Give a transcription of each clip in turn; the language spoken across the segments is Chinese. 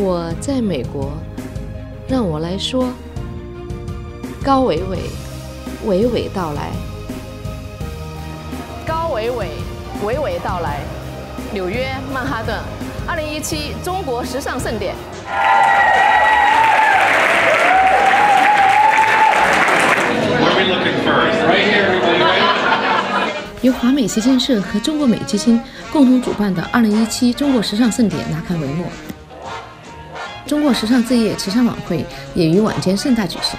我在美国，让我来说。高伟伟，娓娓道来。高伟伟，娓娓道来。纽约曼哈顿，二零一七中国时尚盛典。美旗舰社和中国美基金共同主办的二零一七中国时尚盛典拉开帷幕。中国时尚置业慈善晚会也于晚间盛大举行。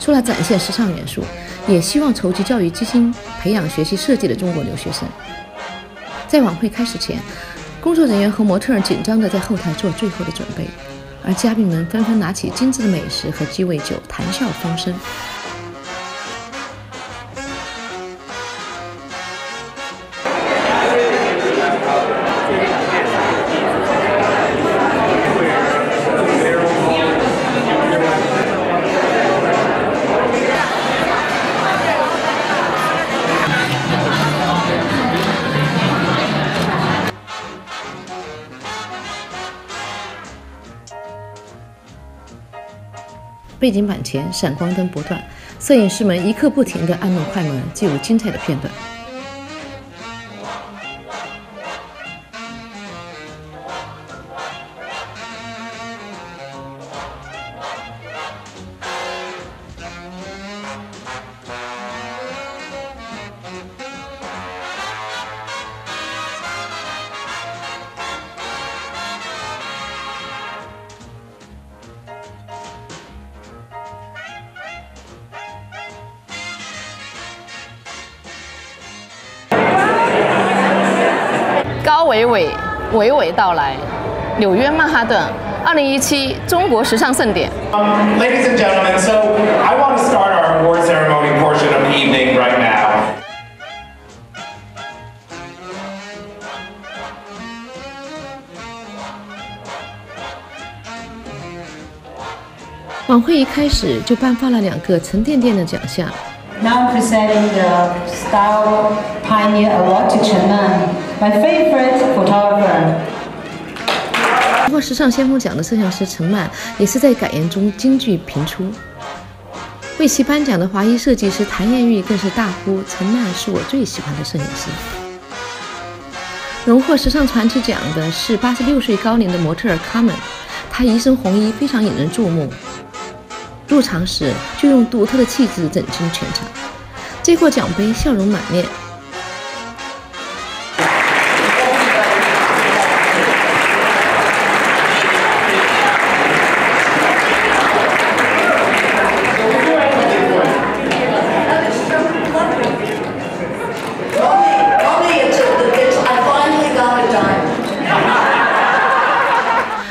除了展现时尚元素，也希望筹集教育基金，培养学习设计的中国留学生。在晚会开始前，工作人员和模特儿紧张地在后台做最后的准备，而嘉宾们纷纷拿起精致的美食和鸡尾酒，谈笑风生。背景板前闪光灯不断，摄影师们一刻不停地按动快门，记录精彩的片段。娓娓娓娓道来，纽约曼哈顿，二零一七中国时尚盛典。Ladies and gentlemen, so I want to start our award ceremony portion of the evening right now. 晚会一开始就颁发了两个沉甸甸的奖项。Now presenting the Style Pioneer Award to Chen Man. My favorite photographer。不过，时尚先锋奖的摄像师陈曼也是在感言中金句频出。为其颁奖的华裔设计师谭艳玉更是大呼：“陈曼是我最喜欢的摄影师。”荣获时尚传奇奖的是八十六岁高龄的模特卡门，她一身红衣非常引人注目。入场时就用独特的气质震惊全场，接过奖杯，笑容满面。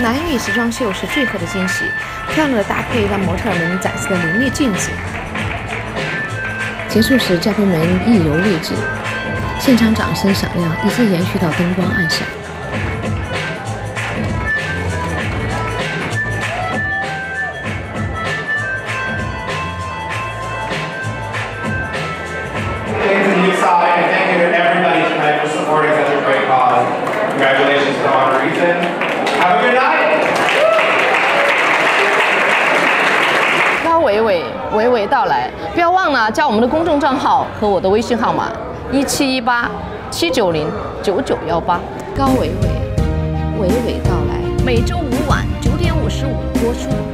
蓝玉时装秀是最后的惊喜，漂亮的搭配让模特们展示的淋漓尽致。结束时，嘉宾们意犹未尽，现场掌声响亮，一直延续到灯光暗闪。娓娓道来，不要忘了加我们的公众账号和我的微信号码：一七一八七九零九九幺八。高伟伟，娓娓道来，每周五晚九点五十五播出。